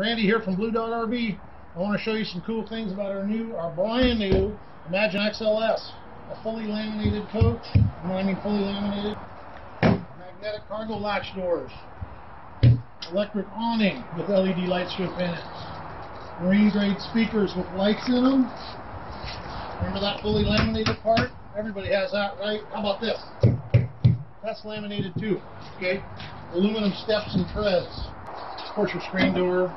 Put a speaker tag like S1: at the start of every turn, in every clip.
S1: Randy here from Blue Dog RV. I want to show you some cool things about our new, our brand new Imagine XLS. A fully laminated coach. When I mean fully laminated, magnetic cargo latch doors. Electric awning with LED light strip in it. Marine grade speakers with lights in them. Remember that fully laminated part? Everybody has that, right? How about this? That's laminated too. Okay? Aluminum steps and treads. Of course, your screen door.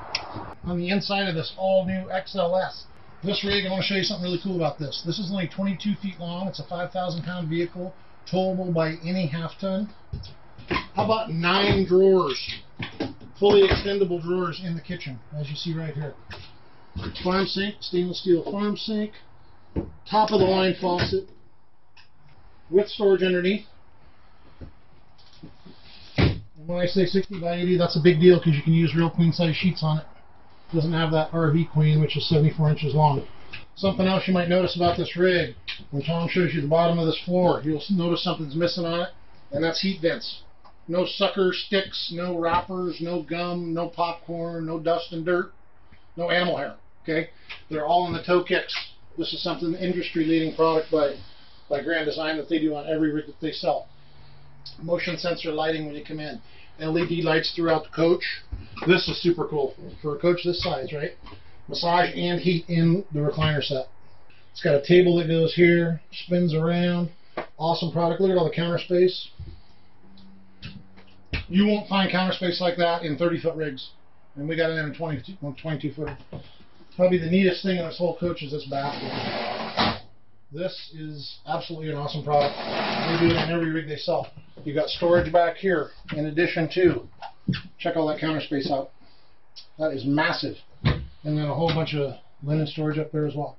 S1: On the inside of this all new XLS. This rig, I want to show you something really cool about this. This is only 22 feet long. It's a 5,000 pound vehicle, towable by any half ton. How about nine drawers? Fully extendable drawers in the kitchen, as you see right here. Farm sink, stainless steel farm sink. Top of the line faucet with storage underneath. when I say 60 by 80, that's a big deal because you can use real queen size sheets on it. Doesn't have that RV queen, which is 74 inches long. Something else you might notice about this rig, when Tom shows you the bottom of this floor, you'll notice something's missing on it, and that's heat vents. No sucker sticks, no wrappers, no gum, no popcorn, no dust and dirt, no animal hair. Okay, they're all in the toe kicks. This is something industry leading product by by Grand Design that they do on every rig that they sell motion sensor lighting when you come in. LED lights throughout the coach. This is super cool for a coach this size, right? Massage and heat in the recliner set. It's got a table that goes here, spins around. Awesome product. Look at all the counter space. You won't find counter space like that in 30 foot rigs. And we got it in a 22, 22 foot. Probably the neatest thing in this whole coach is this bathroom. This is absolutely an awesome product. They do it in every rig they sell. You got storage back here in addition to. Check all that counter space out. That is massive. And then a whole bunch of linen storage up there as well.